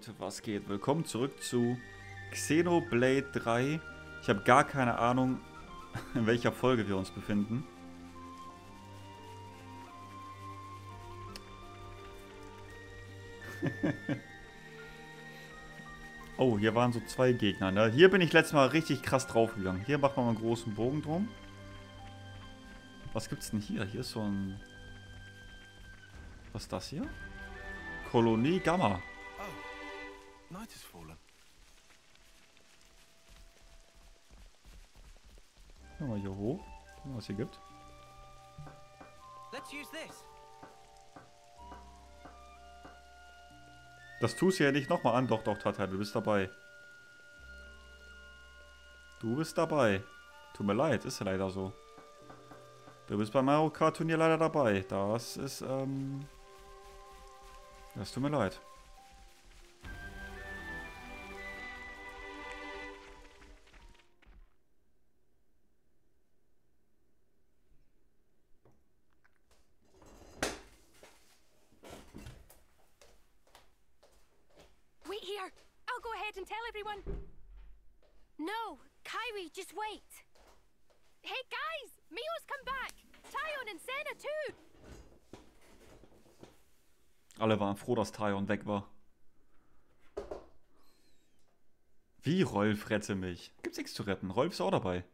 Leute, was geht? Willkommen zurück zu Xenoblade 3. Ich habe gar keine Ahnung, in welcher Folge wir uns befinden. oh, hier waren so zwei Gegner. Ne? Hier bin ich letztes Mal richtig krass draufgegangen. Hier machen wir mal einen großen Bogen drum. Was gibt's denn hier? Hier ist so ein... Was ist das hier? Kolonie Gamma. Night has fallen. Gehen wir mal hier hoch. Gucken, was hier gibt. Let's use this. Das tust du ja nicht nochmal an. Doch, doch, Tata, du bist dabei. Du bist dabei. Tut mir leid, ist ja leider so. Du bist beim Mario Kart Turnier leider dabei. Das ist, ähm... Das tut mir leid. Wait. Hey guys, Mio's come back. Tyon and Senna too. Alle waren froh, dass Tyon weg war. Wie, Rolf, rette mich? Gibt's nichts zu retten. Rolf ist auch dabei.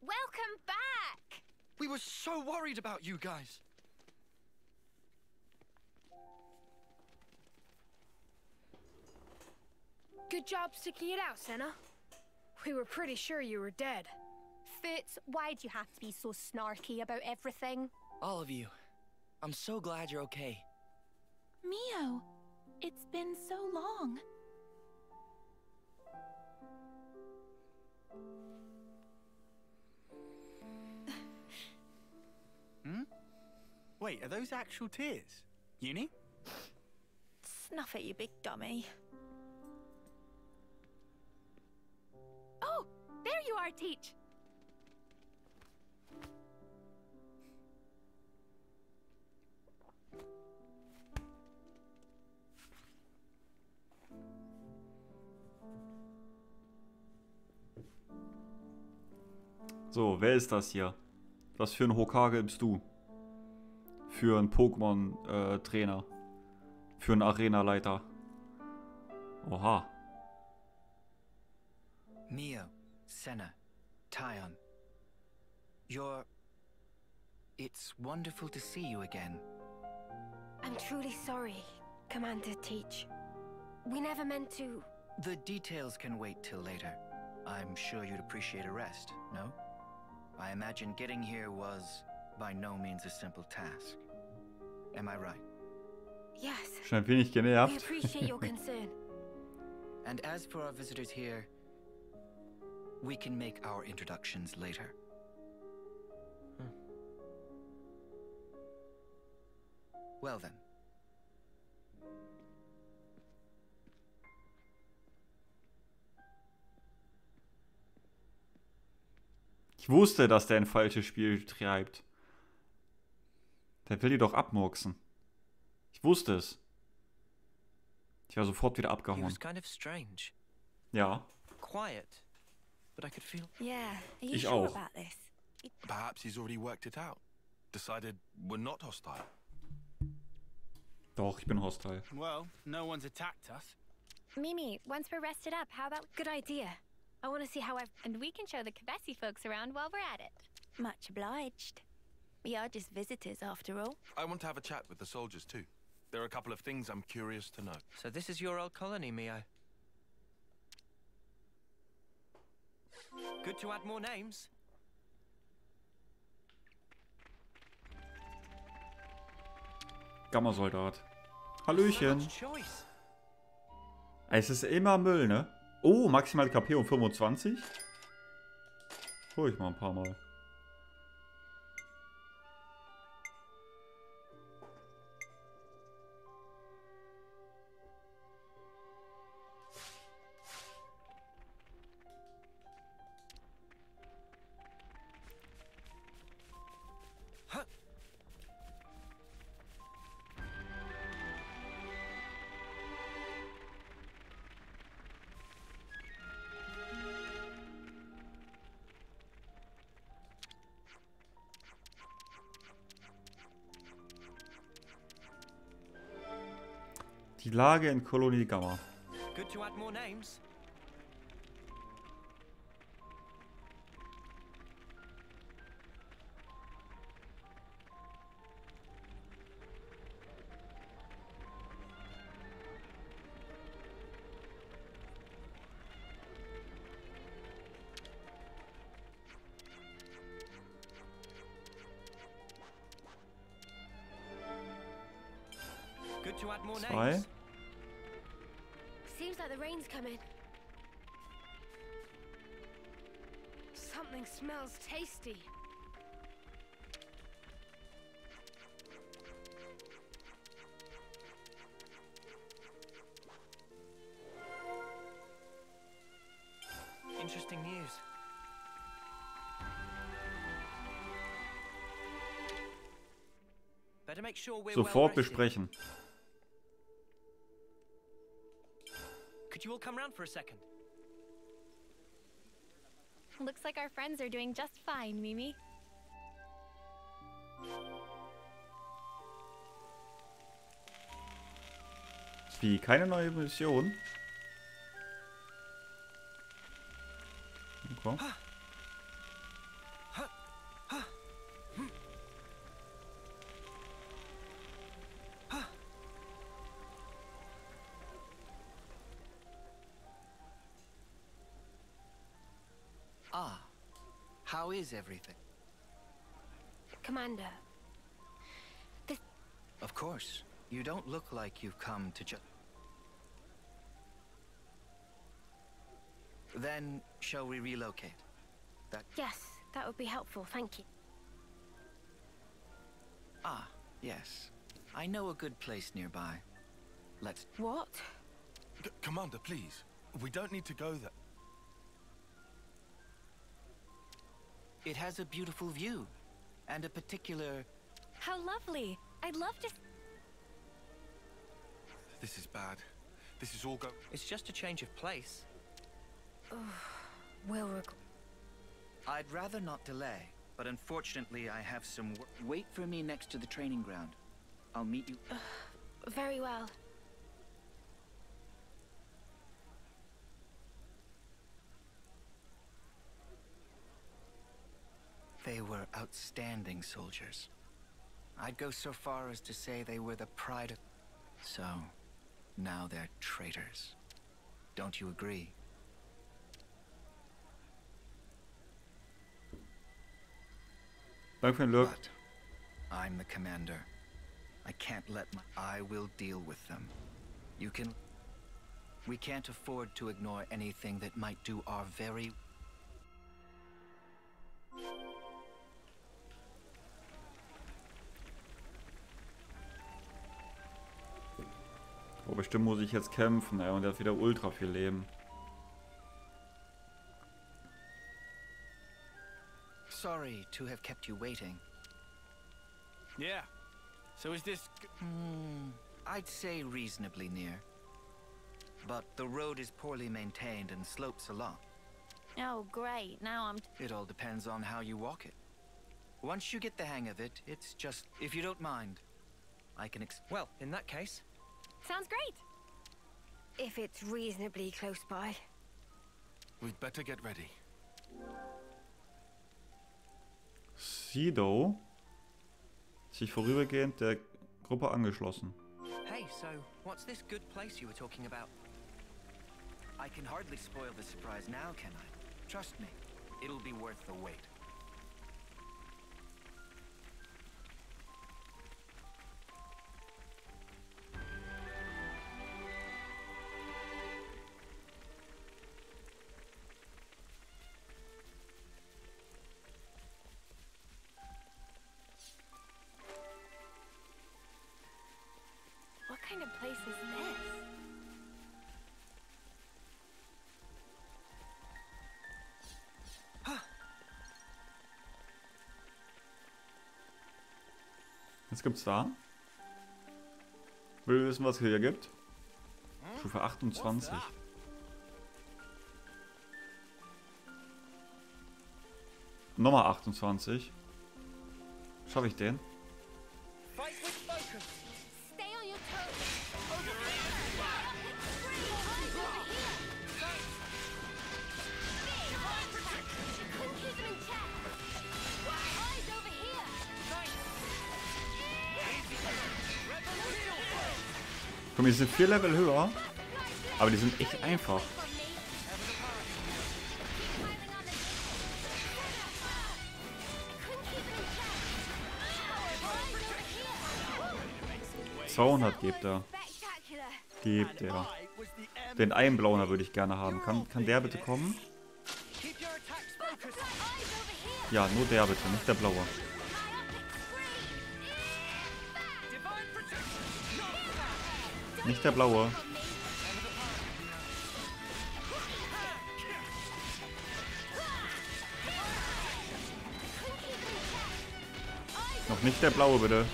Welcome back. We were so worried about you guys. Good job sticking it out, Senna. We were pretty sure you were dead. Foots, why'd you have to be so snarky about everything? All of you. I'm so glad you're okay. Mio, it's been so long. hmm? Wait, are those actual tears? Uni? Snuff it, you big dummy. Teach. So, wer ist das hier? Was für ein Hokage bist du? Für einen Pokémon-Trainer. für einen Arena-Leiter. Oha. Mio, Senna, Tyon. You're. It's wonderful to see you again. I'm truly sorry, Commander Teach. We never meant to. The details can wait till later. I'm sure you'd appreciate a rest, no? I imagine getting here was by no means a simple task. Am I right? Yes, Schon ein wenig we appreciate your concern. And as for our visitors here, we can make our introductions later. Well then. Ich wusste, dass der ein falsches Spiel treibt. Der will die doch abmurksen. Ich wusste es. Ich war sofort wieder abgehauen. was kind of strange. Ja. Quiet. But I could feel. Yeah, are you Ich sure auch. about this? Perhaps he's already worked it out. Decided we're not hostile. Doch, ich bin hostile. Well, no one's attacked us. Mimi, once we're rested up, how about... Good idea. I want to see how I've. And we can show the Kabesi folks around while we're at it. Much obliged. We are just visitors after all. I want to have a chat with the soldiers too. There are a couple of things I'm curious to know. So this is your old colony, Mio. Good to add more names. Gamma-Soldat. Hallöchen. Es ist immer Müll, ne? Oh, maximal KP um 25. Hol ich mal ein paar Mal. Lage in Kolonie Gamma. Good to add more names. Sofort besprechen. Could you all come round for a second? Looks like our friends are doing just fine, Mimi. Wie, keine neue Mission? Okay. Is everything? Commander, Of course, you don't look like you've come to just. Then, shall we relocate? That... Yes, that would be helpful, thank you. Ah, yes. I know a good place nearby. Let's. What? C- Commander, please. We don't need to go there. It has a beautiful view, and a particular. How lovely. I'd love to. This is bad. This is all go. It's just a change of place. Will rec- I'd rather not delay, but unfortunately, I have some work. Wait for me next to the training ground. I'll meet you. Very well. They were outstanding soldiers. I'd go so far as to say they were the pride of. So, now they're traitors. Don't you agree? Danke Look. But I'm the commander. I can't let my. I will deal with them. You can. We can't afford to ignore anything that might do our very. Oh, bestimmt muss ich jetzt kämpfen, ey, und der hat wieder ultra viel Leben. Sorry to have kept you waiting. Yeah. So is this... Hmm, I'd say reasonably near. But the road is poorly maintained and slopes a lot. Oh, great. Now I'm. It all depends on how you walk it. Once you get the hang of it, it's just. If you don't mind, I can ex. Well, in that case, Sounds great. If it's reasonably close by. We'd better get ready. Sido sich vorübergehend der Gruppe angeschlossen. hey, so what's this good place you were talking about? I can hardly spoil the surprise now, can I? Trust me, it'll be worth the wait. Was gibt's da? Will wissen, was hier gibt? Stufe 28. Nummer 28. Schaffe ich den? Mal, die sind vier Level höher. Aber die sind echt einfach. Zweihundert gibt er. Spectacular. Gibt er. Den einen Blauner würde ich gerne haben. Kann, kann der bitte kommen? Ja, nur der bitte, nicht der blaue. Nicht der blaue. Noch nicht der blaue, bitte.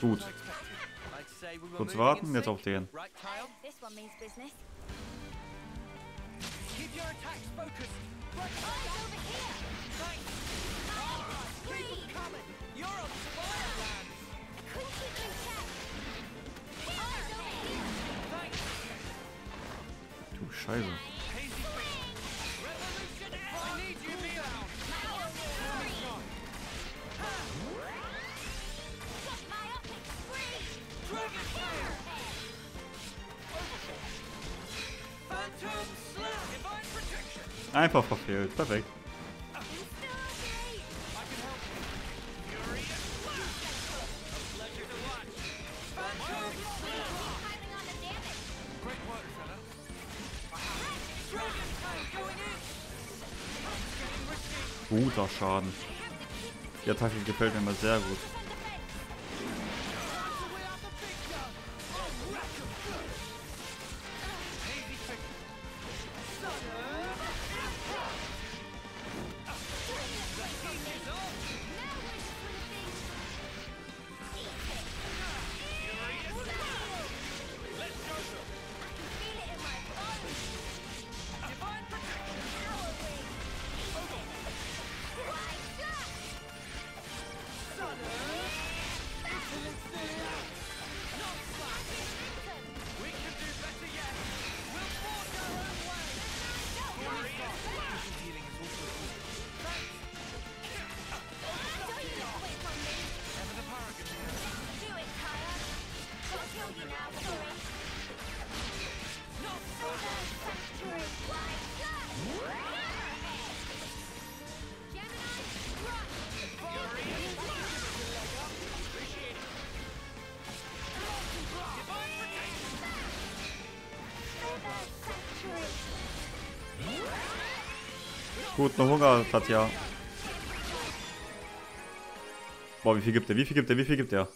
Gut. I'd say we were Kurz moving warten, in jetzt sync. auf den. Right, Kyle? This one means business. Keep your attacks focused. Keep them coming. You're on Spireland. Du Scheiße. Einfach verfehlt. Perfekt. Guter Schaden. Die Attacke gefällt mir immer sehr gut. Gut, eine Hunger hat ja. Boah, wie viel gibt der? Wie viel gibt der? Wie viel gibt der?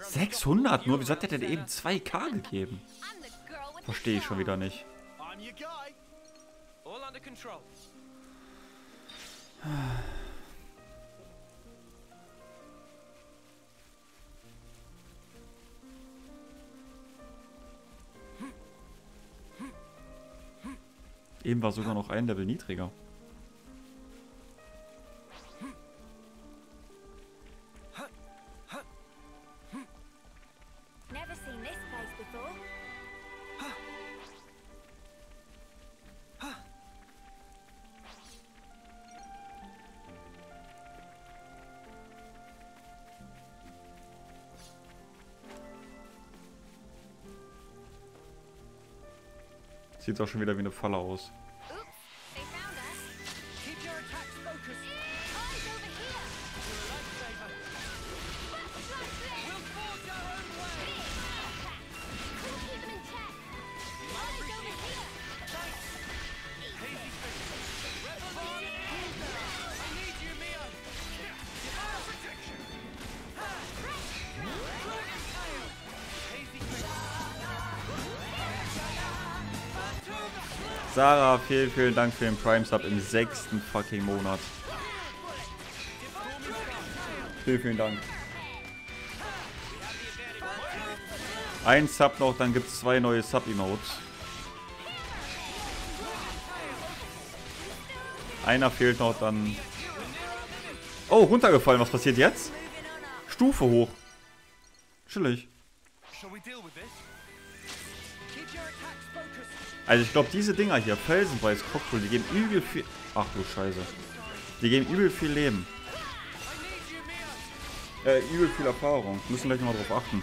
600 nur? Wieso hat der denn eben 2k gegeben? Verstehe ich schon wieder nicht. Eben war sogar noch ein Level niedriger. Sieht auch schon wieder wie eine Falle aus. Vielen, vielen Dank für den Prime Sub im sechsten fucking Monat. Vielen, vielen Dank. Ein Sub noch, dann gibt es zwei neue Sub-Emotes. Einer fehlt noch, dann... Oh, runtergefallen. Was passiert jetzt? Stufe hoch. Chillig. Also ich glaube, diese Dinger hier, Felsenweiß, Cockpool, die geben übel viel... Ach du Scheiße. Die geben übel viel Leben. Äh, übel viel Erfahrung. Müssen gleich nochmal drauf achten.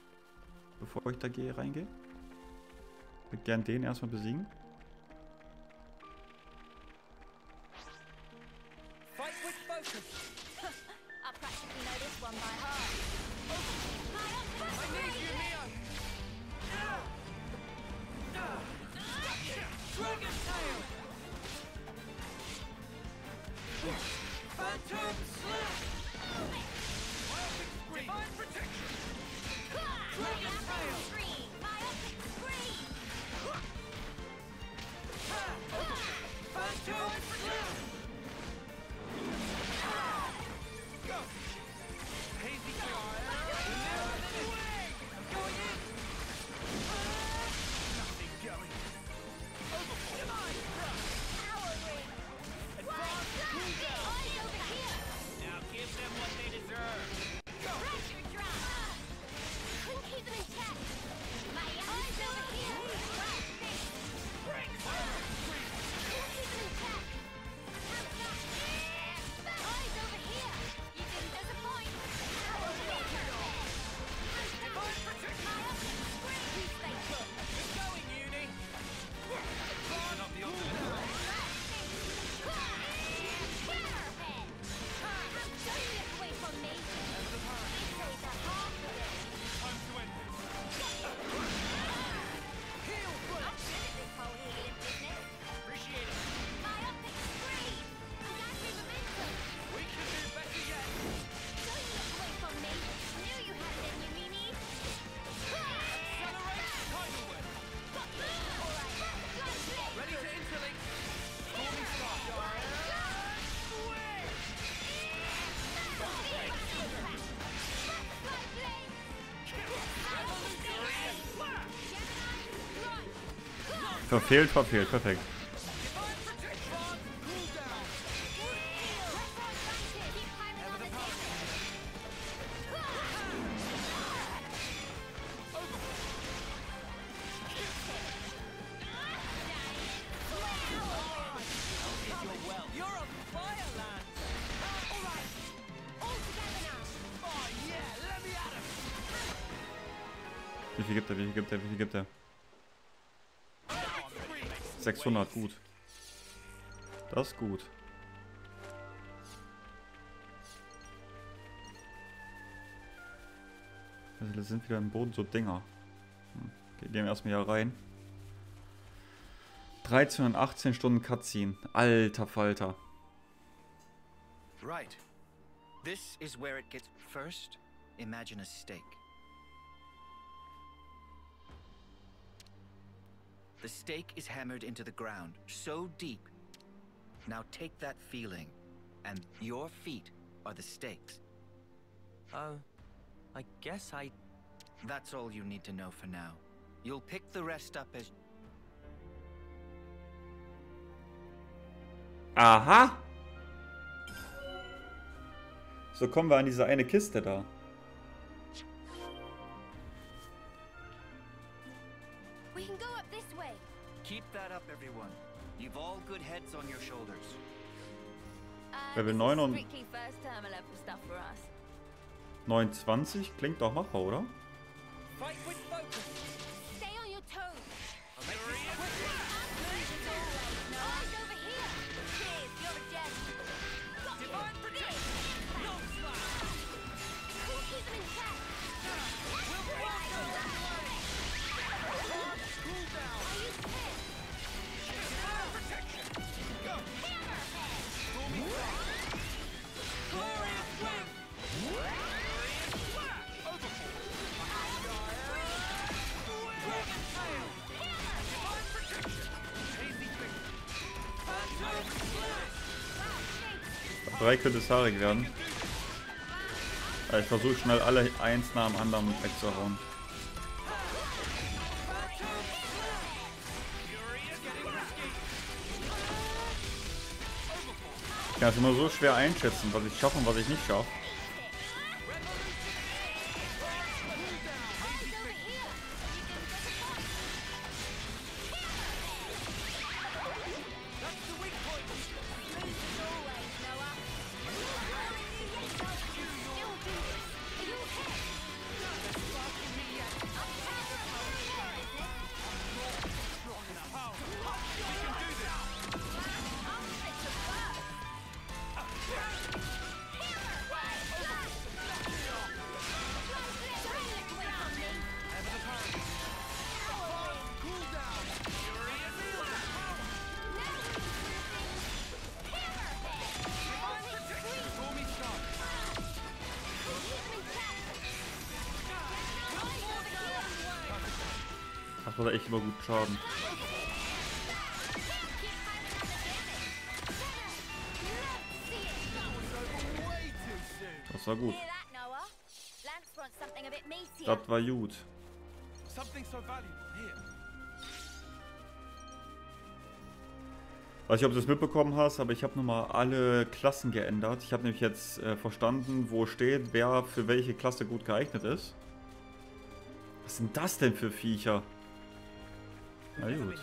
Bevor ich da gehe, reingehe? Ich würde gern den erstmal besiegen. Verfehlt, verfehlt, perfekt. 600, gut. Das ist gut. Also das sind wieder im Boden so Dinger. Hm, gehen wir erstmal hier rein. 13 und 18 Stunden Cutscene. Alter Falter. Right. This is where it gets. First, imagine a stake. The stake is hammered into the ground, so deep. Now take that feeling, and your feet are the stakes. Oh, I guess I. That's all you need to know for now. You'll pick the rest up as. Aha! So kommen wir an diese eine Kiste da. Keep that up, everyone. You've all good heads on your shoulders. Level 9 und 29 klingt doch machbar, oder? Fight with focus. Drei könnte es haarig werden. Ich versuche schnell alle eins nach dem anderen wegzuhauen. Ich kann es immer so schwer einschätzen, was ich schaffe und was ich nicht schaffe. Schaden. Das war gut. Das war gut. Weiß nicht, ob du es mitbekommen hast, aber ich habe nochmal alle Klassen geändert. Ich habe nämlich jetzt äh, verstanden, wo steht, wer für welche Klasse gut geeignet ist. Was sind das denn für Viecher? Ayúd.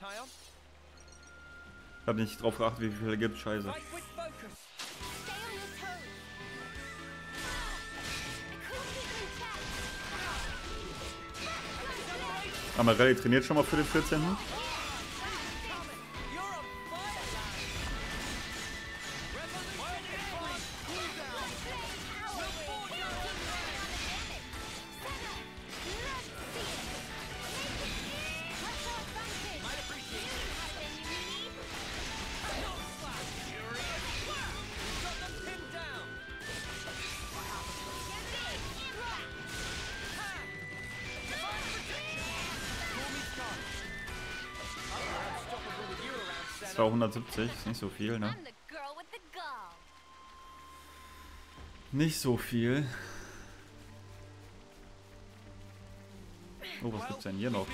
Ich hab nicht drauf geachtet, wie viele gibt. Scheiße. Amarelli trainiert schon mal für den 14. 270, ist nicht so viel, ne? Nicht so viel. Oh, was gibt's denn hier noch?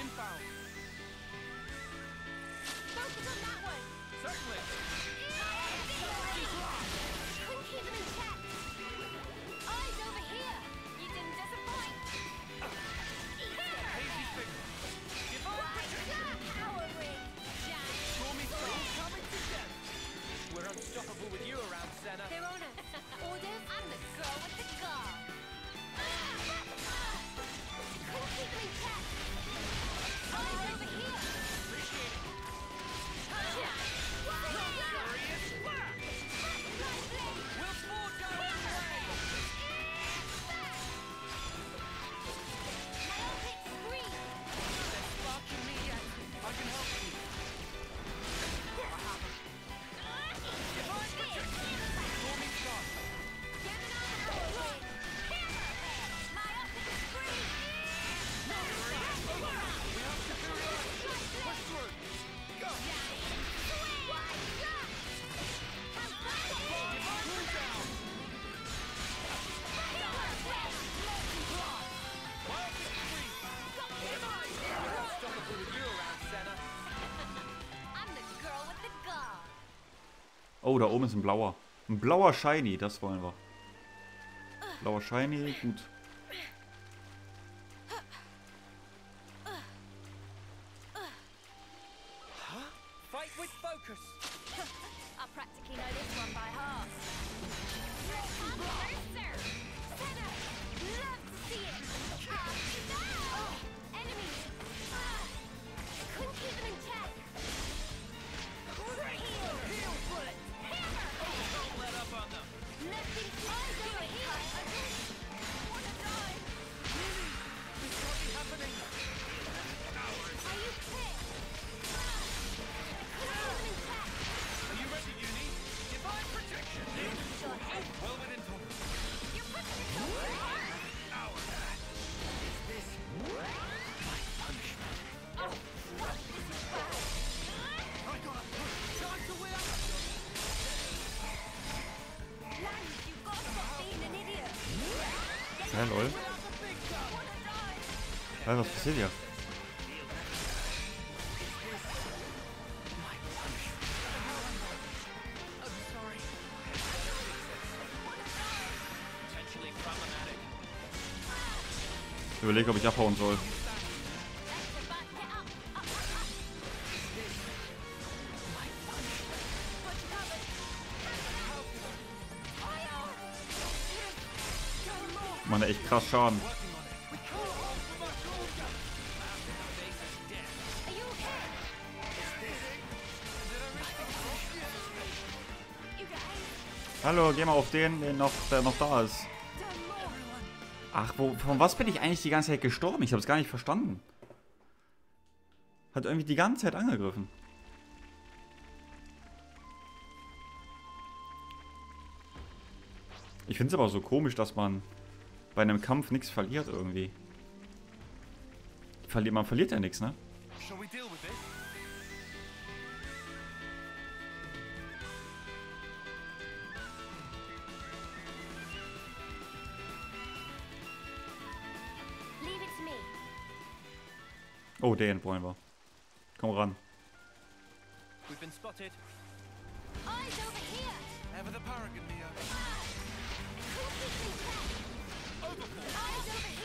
Da oben ist ein blauer. Ein blauer Shiny, das wollen wir. Blauer Shiny, gut. Passiert hier? Überlege, ob ich abhauen soll. Mann, echt krass Schaden. Hallo, geh mal auf den, der noch, der noch da ist. Ach, wo, von was bin ich eigentlich die ganze Zeit gestorben? Ich habe es gar nicht verstanden. Hat irgendwie die ganze Zeit angegriffen. Ich finde es aber so komisch, dass man bei einem Kampf nichts verliert irgendwie. Verli man verliert ja nichts, ne? Shall we deal with this? Oh, den wollen er wir. Komm ran. We've been spotted. Eyes over here! Ever the paragon, Neo. Who keeps in? Eyes over here!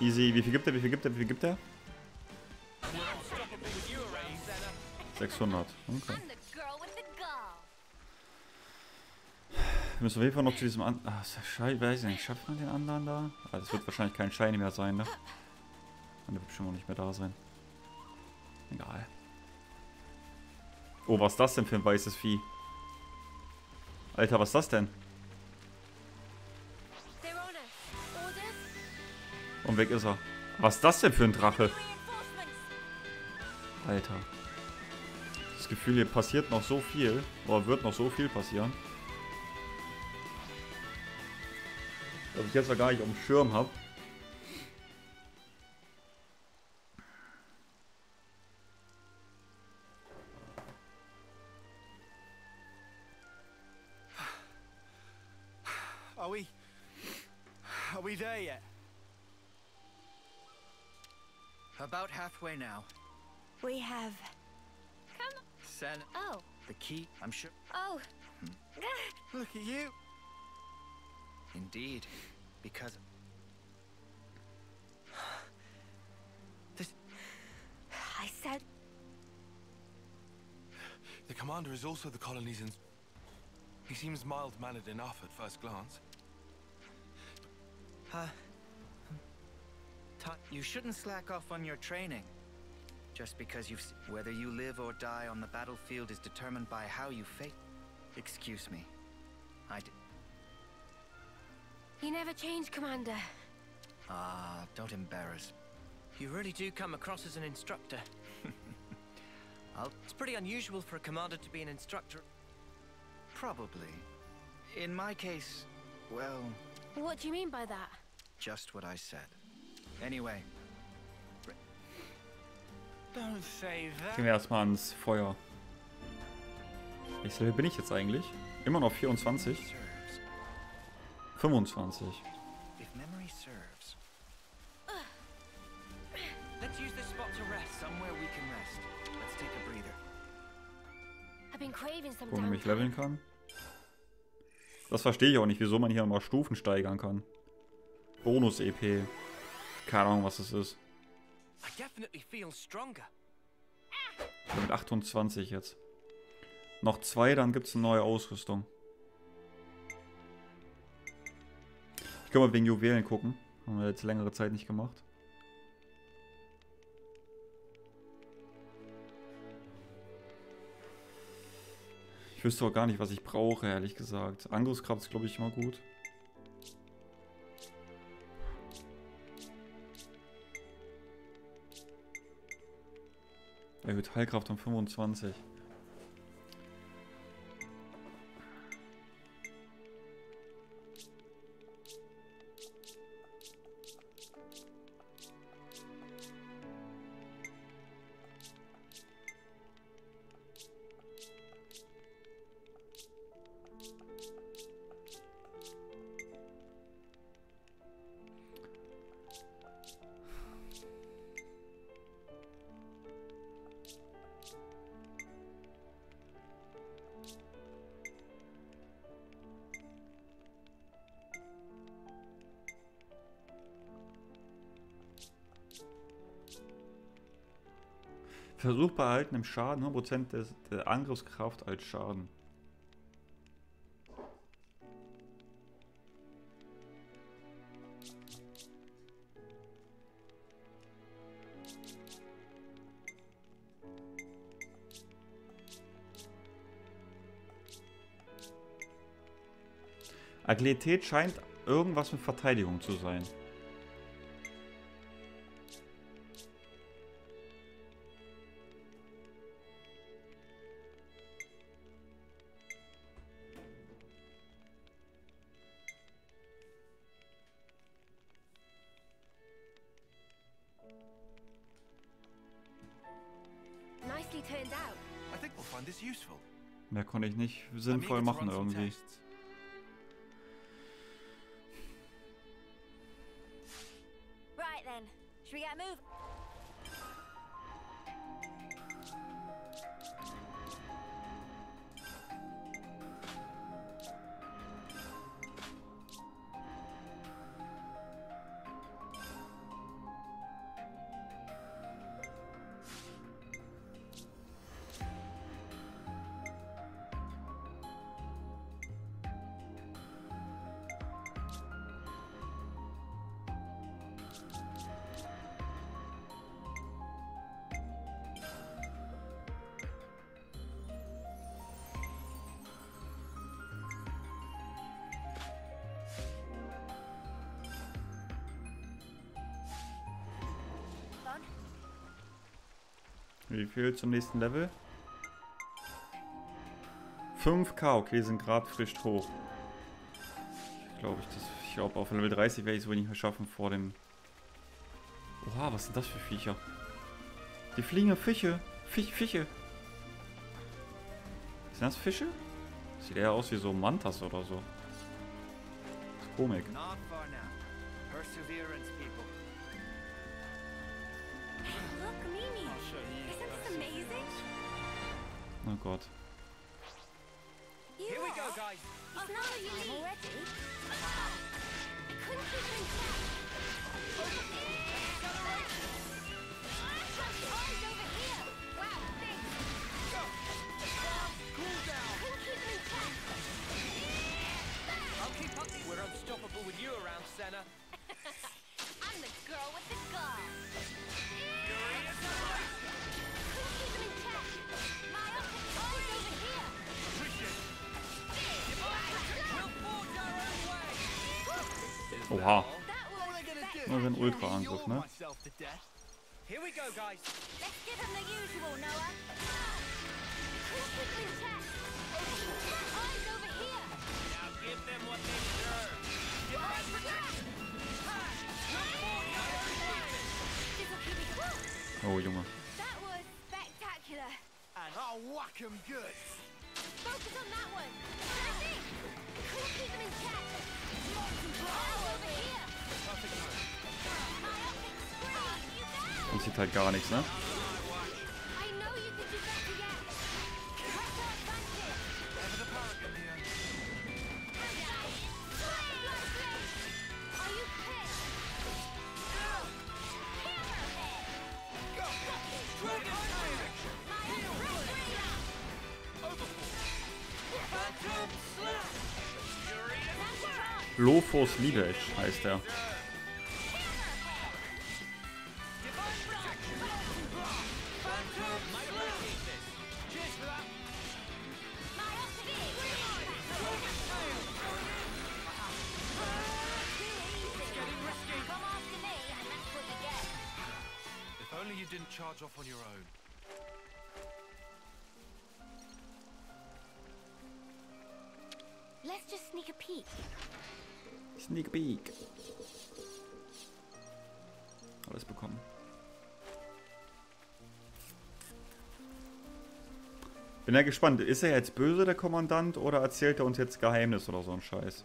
Easy. Wie viel gibt er? Wie viel gibt er? Wie viel gibt er? Unstoppable with you around, Senna. 600. Okay. Wir müssen auf jeden Fall noch zu diesem an. Ah, ist das Schei weiß ich nicht. Schafft man den anderen da? Ah, das wird wahrscheinlich kein Shiny mehr sein, ne? Und der wird bestimmt auch nicht mehr da sein. Egal. Oh, was ist das denn für ein weißes Vieh? Alter, was ist das denn? Und weg ist er. Was ist das denn für ein Drache? Alter. Das Gefühl, hier passiert noch so viel. Oder wird noch so viel passieren. Dass ich jetzt noch gar nicht auf dem Schirm habe. About halfway now. We have. Come. Sen, Oh. the key, I'm sure. Oh. Look at you. Indeed. Because. This. I said. The commander is also the colony's ins- He seems mild-mannered enough at first glance. Uh. Ta- you shouldn't slack off on your training. Just because you've. Whether you live or die on the battlefield is determined by how you face. Excuse me. I. D- You never change, Commander. ah, don't embarrass. You really do come across as an instructor. I'll. It's pretty unusual for a commander to be an instructor. Probably. In my case, well, What do you mean by that? just what I said. Anyway, Don't say that. Gehen wir erstmal ans Feuer. Welches Level bin ich jetzt eigentlich? Immer noch 24? serves. 25. If memory serves, Let's use this spot to rest. somewhere we can rest. Let's take a breather. I've been craving some Gucken, ob ich downtime. leveln kann. Das verstehe ich auch nicht, wieso man hier nochmal Stufen steigern kann. Bonus-EP. Keine Ahnung, was das ist. Ich bin mit 28 jetzt. Noch zwei, dann gibt es eine neue Ausrüstung. Ich kann mal wegen Juwelen gucken. Haben wir jetzt längere Zeit nicht gemacht. Ich wüsste auch gar nicht, was ich brauche, ehrlich gesagt. Angriffskraft ist, glaube ich, immer gut. Erhöht Heilkraft um 25. Bei erhaltenem Schaden 100% des, der Angriffskraft als Schaden. Agilität scheint irgendwas mit Verteidigung zu sein. Mehr konnte ich nicht sinnvoll machen irgendwie. Wie viel zum nächsten Level? 5k, okay, sind gerade frisch hoch. Ich glaube, ich, das- ich glaube, auf Level 30 werde ich es wohl nicht mehr schaffen vor dem... Oha, was sind das für Viecher? Die fliegenden Fische. Fisch, Fische. Sind das Fische? Sieht eher aus wie so Mantas oder so. Komik. Not far Oh Gott. You Here we go, are. guys. It's now time already. Couldn't keep them in check. Was spectacular. And I'll whack 'em good. Focus on that one. Ready? Couldn't keep them in check. Man sieht halt gar nichts, ne? Lofos Lidesch heißt er. Bin ja gespannt. Ist er jetzt böse, der Kommandant, oder erzählt er uns jetzt Geheimnis oder so ein Scheiß?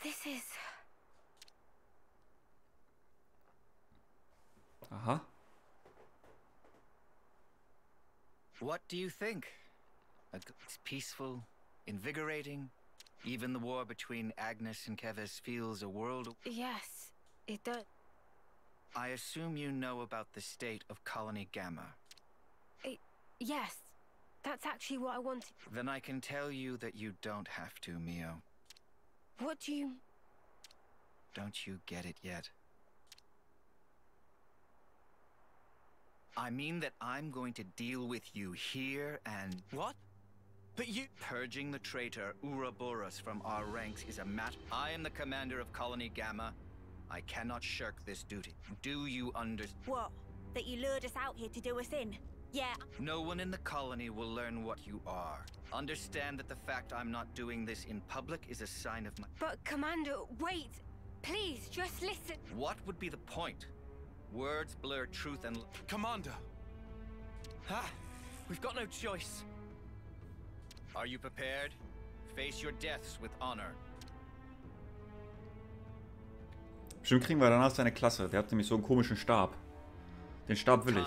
This is. Aha. What do you think? It's peaceful, invigorating. Even the war between Agnes and Keves feels a world. Yes, it does. I assume you know about the state of Colony Gamma. Uh, yes, that's actually what I wanted. Then I can tell you that you don't have to, Mio. What do you. Don't you get it yet? I mean that I'm going to deal with you here and What? But you. purging the traitor Ouroboros from our ranks is a matter. I am the commander of Colony Gamma. I cannot shirk this duty. Do you understand? What? That you lured us out here to do us in? Yeah, No one in the colony will learn what you are. Understand that the fact I'm not doing this in public is a sign of my. But, Commander, wait! Please, just listen. What would be the point? Words blur truth and. Commander! Ha! We've got no choice. Are you prepared? Face your deaths with honor. Bestimmt kriegen wir danach seine Klasse. Der hat nämlich so einen komischen Stab. Den Stab will ich.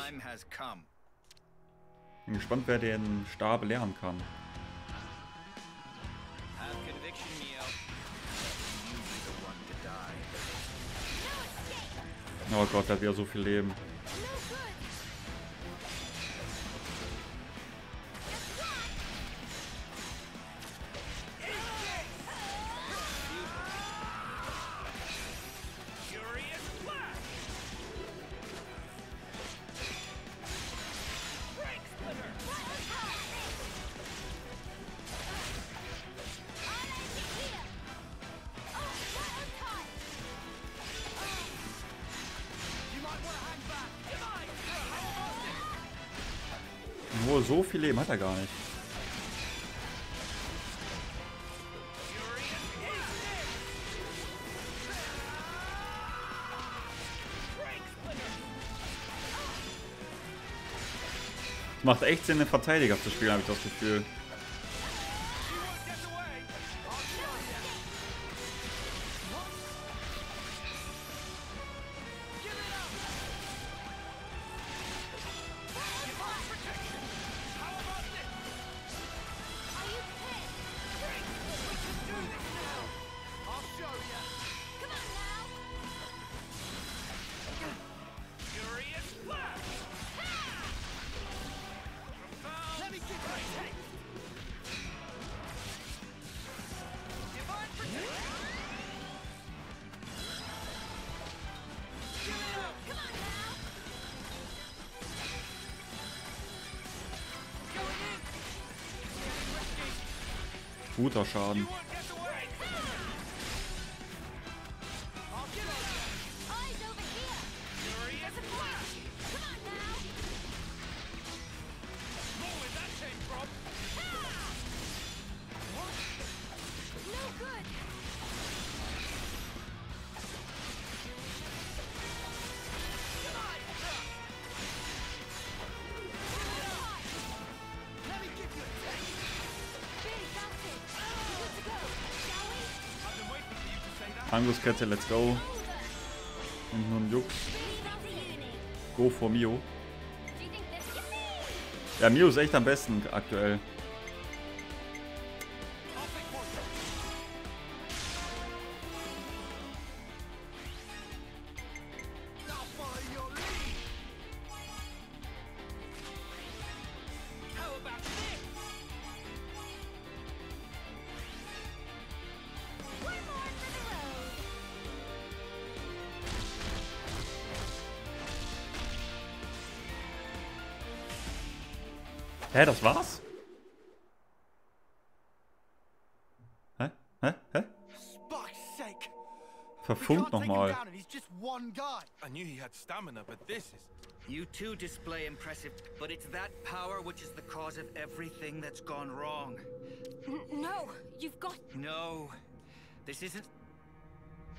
Bin gespannt, wer den Stab lernen kann. Oh Gott, der hat wieder so viel Leben. So viel Leben hat er gar nicht. Macht echt Sinn, einen Verteidiger zu spielen, habe ich das Gefühl. Guter Schaden. Angriffskette, let's go. Und nun Jux. Go for Mio. Ja, Mio ist echt am besten aktuell. Hä, das war's? Hä? Hä? Hä? Spike's sake. Verfunkt can't take him nochmal. he's just one guy. I knew he had stamina, but this is. You too display impressive, but it's that power which is the cause of everything that's gone wrong. No, you've got. No, this isn't.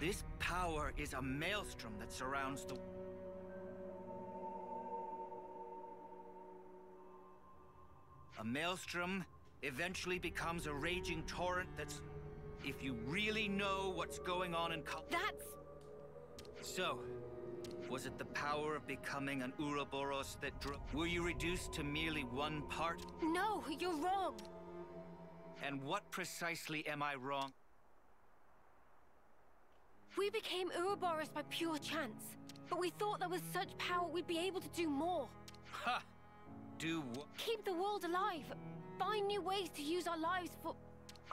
This power is a maelstrom that surrounds the. Maelstrom eventually becomes a raging torrent that's. If you really know what's going on in Kal- That's. So, was it the power of becoming an Ouroboros that drew? Were you reduced to merely one part? No, you're wrong. And what precisely am I wrong? We became Ouroboros by pure chance. But we thought there was such power we'd be able to do more. Ha! Do what? Keep the world alive. Find new ways to use our lives for.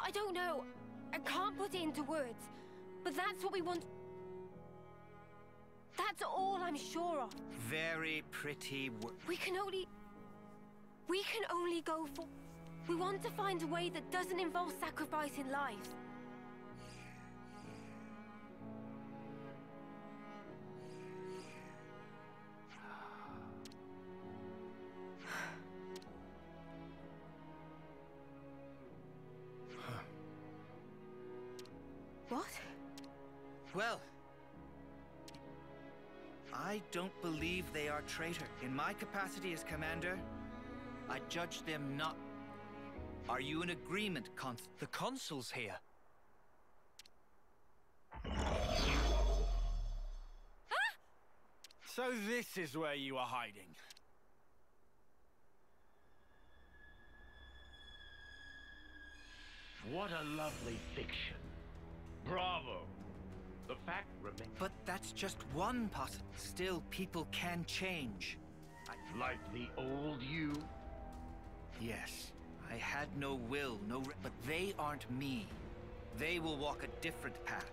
I don't know. I can't put it into words. But that's what we want. That's all I'm sure of. Very pretty We can only. We can only go for. We want to find a way that doesn't involve sacrificing lives. Well, I don't believe they are traitor. In my capacity as commander, I judge them not. Are you in agreement, cons? The consul's here. So this is where you are hiding. What a lovely fiction. Bravo. The fact remains But that's just one poss. Still, people can change. I like the old you. Yes, I had no will, no. Re- but they aren't me. They will walk a different path.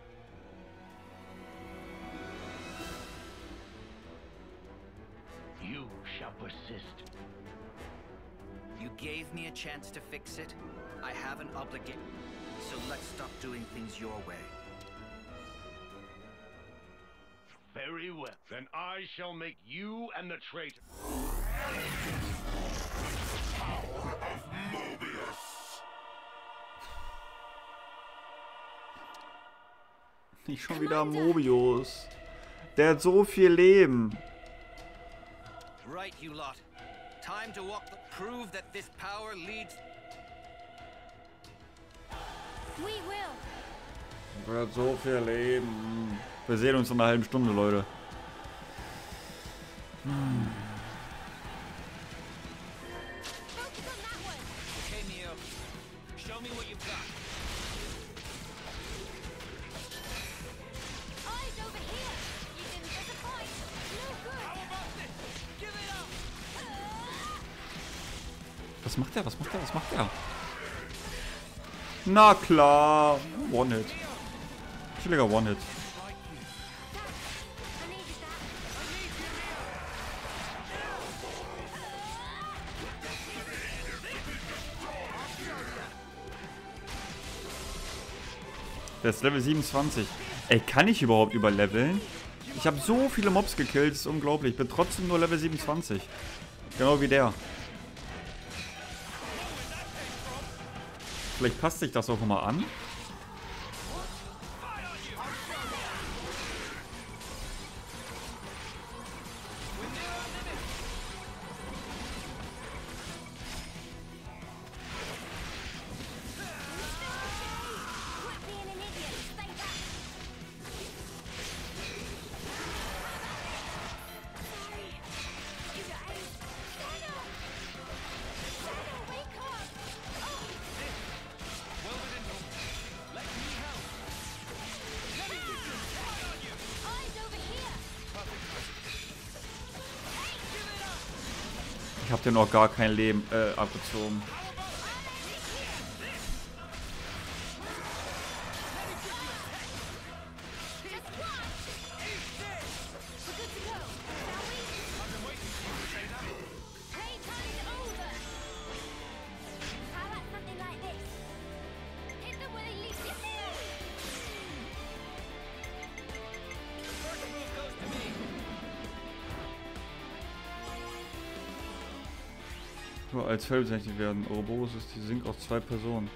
You shall persist. You gave me a chance to fix it. I have an obligation. So let's stop doing things your way. Well. Then I shall make you and the traitor. Nicht schon wieder Mobius. Der hat so viel Leben. Right, you lot. Time to walk the prove that this power leads We will. Der hat so viel Leben. Wir sehen uns in einer halben Stunde, Leute. Was macht er? Was macht er? Was macht er? Na klar. One-Hit. Chilliger One-Hit. Der ist Level 27. Ey, kann ich überhaupt überleveln? Ich habe so viele Mobs gekillt, ist unglaublich. Bin trotzdem nur Level 27. Genau wie der. Vielleicht passt sich das auch mal an. Auch gar kein Leben äh, abgezogen. Als Fell bezeichnet werden. Ouroboros ist die Sync aus zwei Personen.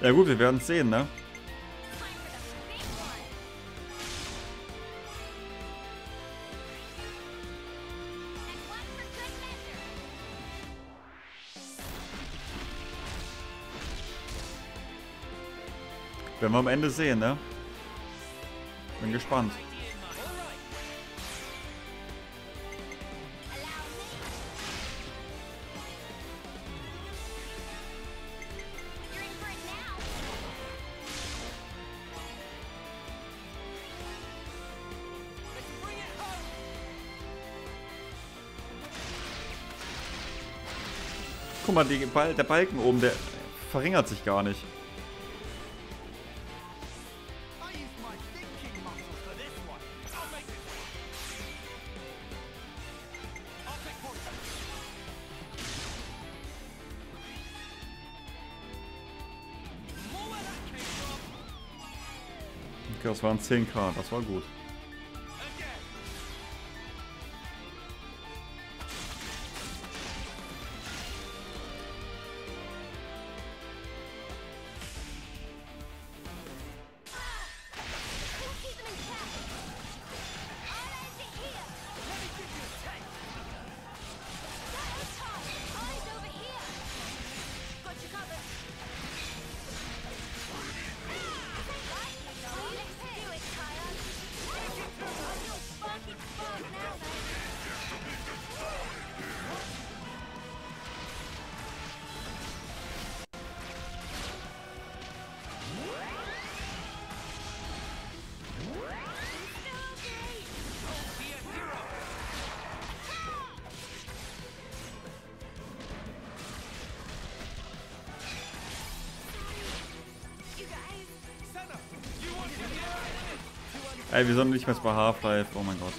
Ja gut, wir werden es sehen, ne? Werden wir am Ende sehen, ne? Bin gespannt. Guck mal, die Bal der Balken oben, der verringert sich gar nicht. Das waren 10k, das war gut. Ey, wir sind nicht mehr bei Half-Life, oh mein Gott.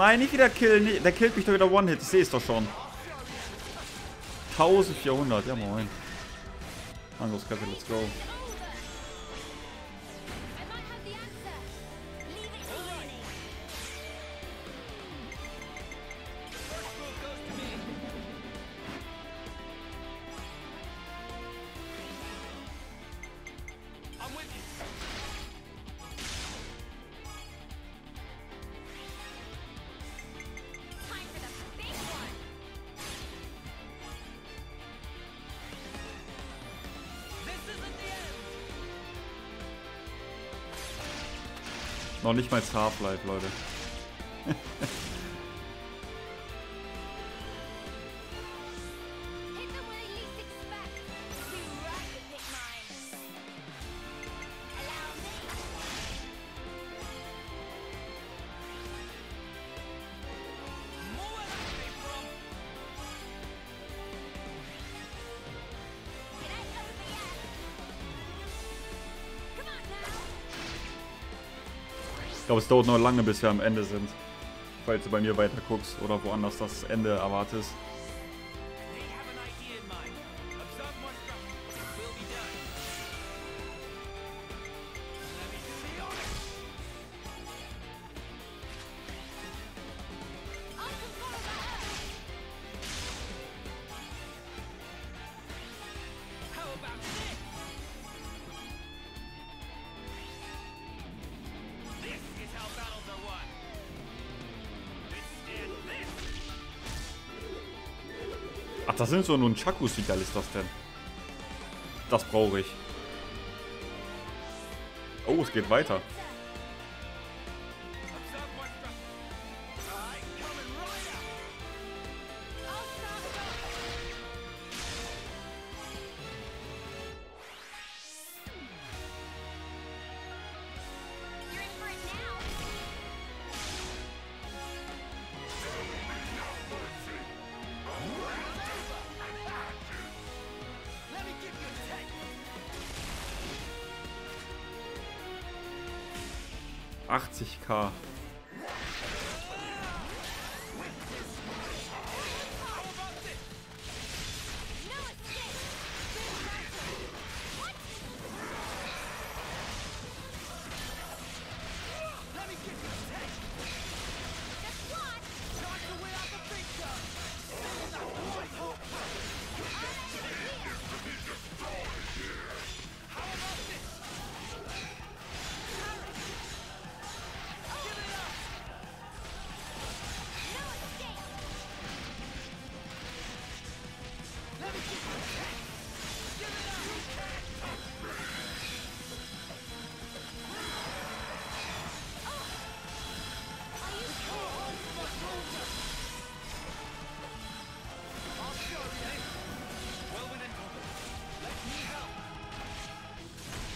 Nein, nicht wieder killen. Der killt mich doch wieder One-Hit. Ich sehe es doch schon. 1400. Ja, moin. Angriffskräfte, let's go. Noch nicht mal Half-Life, Leute. glaube, es dauert noch lange, bis wir am Ende sind. Falls du bei mir weiter guckst oder woanders das Ende erwartest. Was sind so nun Chakus? Wie geil ist das denn? Das brauche ich. Oh, es geht weiter.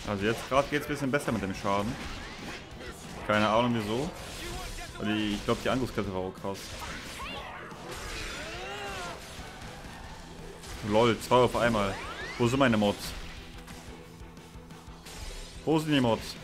Also jetzt gerade geht es ein bisschen besser mit dem Schaden. Keine Ahnung wieso. Weil die, ich glaube die Angriffskette war auch krass. Lol, zwei auf einmal. Wo sind meine Mods? Wo sind die Mods?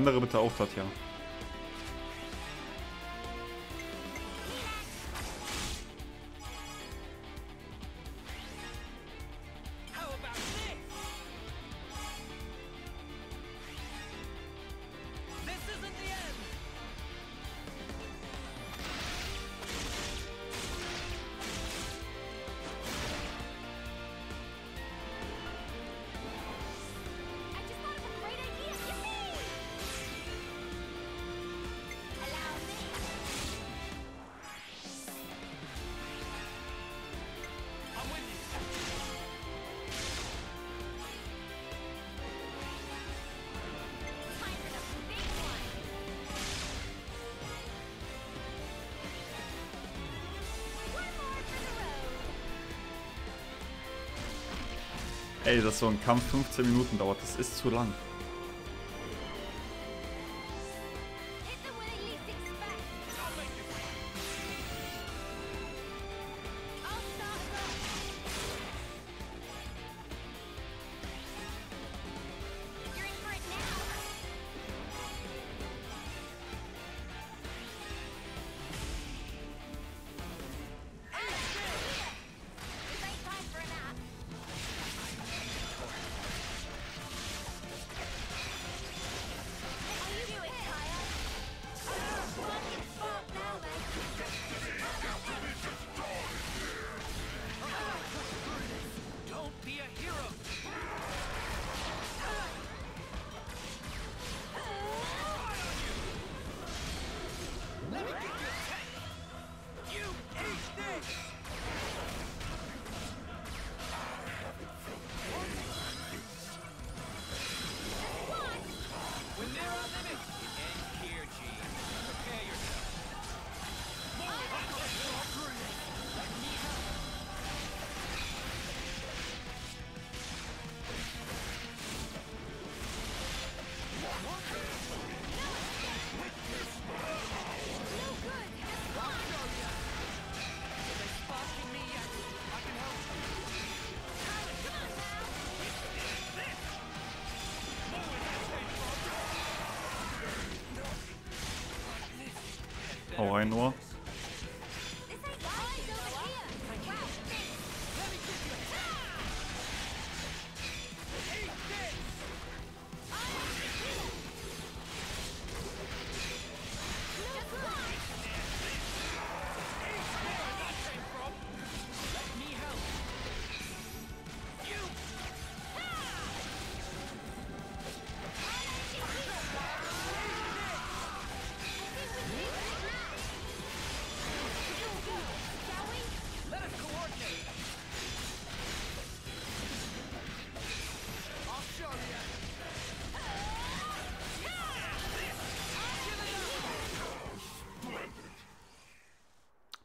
andere bitte auch, Tatjana. Ey, dass so ein Kampf 15 Minuten dauert, das ist zu lang. Rein nur.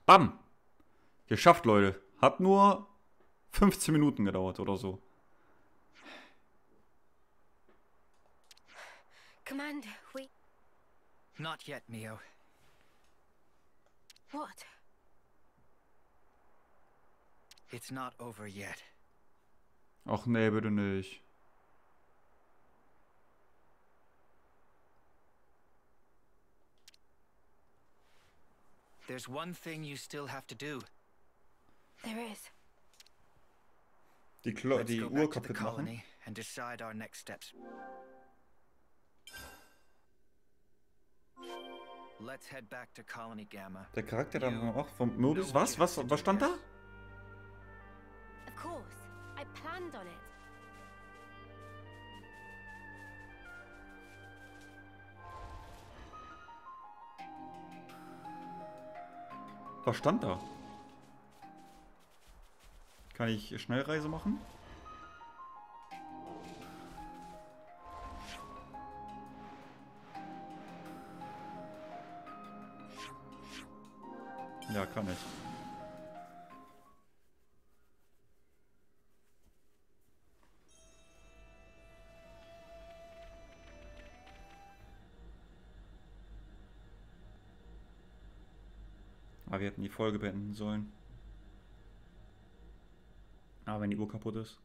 Bam! Geschafft, Leute. Hat nur 15 Minuten gedauert oder so. Commander, we. Not yet, Mio. What? It's not over yet. Ach nee, bitte nicht. There's one thing you still have to do. There is. Die, Klo Let's die go Uhr back to the kaputt machen. colony and decide our next steps. Let's head back to Colony Gamma. Der Charakter dann You auch vom Modus. Was? what Was? have Was stand da? Of course. I planned on it. Was stand da? Kann ich Schnellreise machen? Ja, kann ich. Wir hätten die Folge beenden sollen. Aber wenn die Uhr kaputt ist.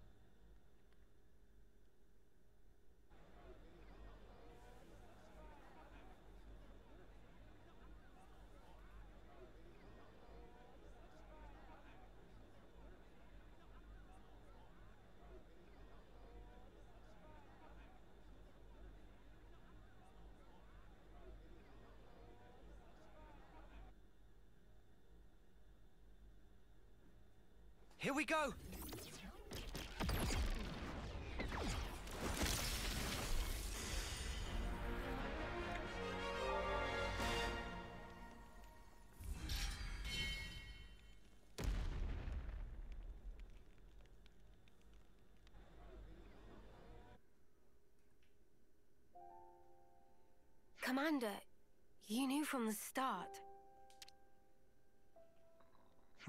Commander, you knew from the start.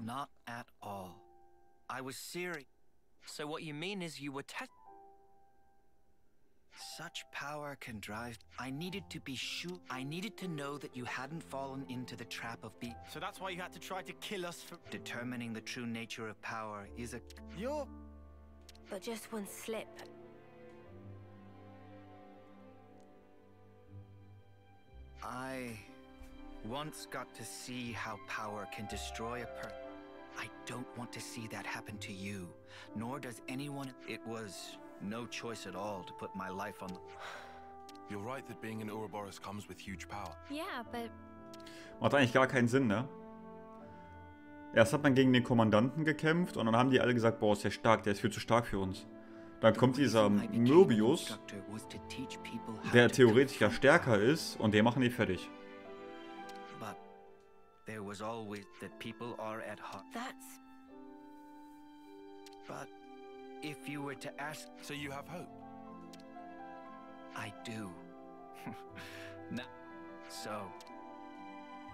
Not at all. I was serious. So what you mean is you were test. Such power can drive. I needed to be sure. I needed to know that you hadn't fallen into the trap of be. So that's why you had to try to kill us for. Determining the true nature of power is a. You're. But just one slip. I once got to see how power can destroy a person. I don't want to see that happen to you, nor does anyone. It was no choice at all to put my life on. the- You're right that being an Ouroboros comes with huge power. Yeah, but Macht eigentlich gar keinen Sinn, ne? Erst hat man gegen den Kommandanten gekämpft und dann haben die alle gesagt, boah, ist der stark, der ist viel zu stark für uns. Dann kommt dieser Möbius, der theoretisch ja stärker ist und den machen die fertig. There was always that people are at heart. that's. But if you were to ask, So you have hope. I do. no. So,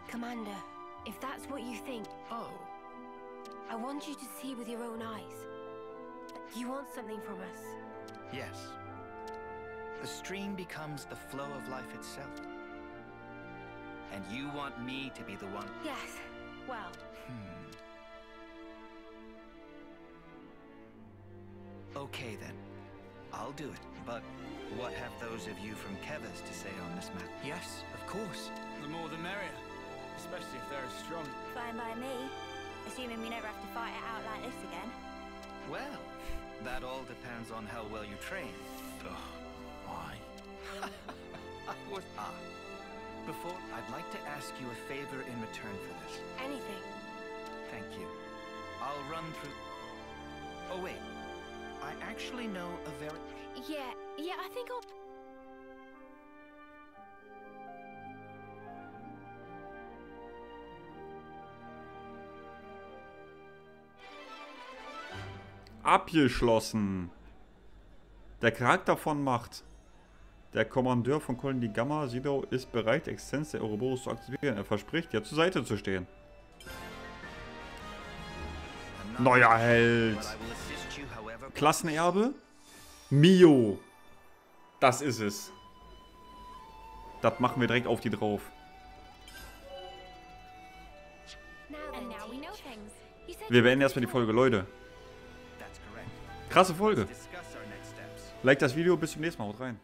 Commander, if that's what you think, oh, I want you to see with your own eyes. You want something from us. yes. The stream becomes the flow of life itself. And you want me to be the one. Yes. Well, Hmm. Okay then. I'll do it. But what have those of you from Kevas to say on this matter? Yes, of course. The more the merrier. Especially if they're as strong. Fine by me. Assuming we never have to fight it out like this again. Well, that all depends on how well you train. Ugh, why? I was ah. Before, I'd like to ask you a favor in return for this. anything. Thank you. I'll run through. Oh wait, I actually know a very. Yeah, yeah, I think I'll. Abgeschlossen. Der Charakter von Macht. Der Kommandeur von Kolonie Gamma, Sido, ist bereit, die Existenz der Ouroboros zu aktivieren. Er verspricht, dir zur Seite zu stehen. Neuer Held. Klassenerbe? Mio. Das ist es. Das machen wir direkt auf die drauf. Wir beenden erstmal die Folge, Leute. Krasse Folge. Like das Video, bis zum nächsten Mal. Haut rein.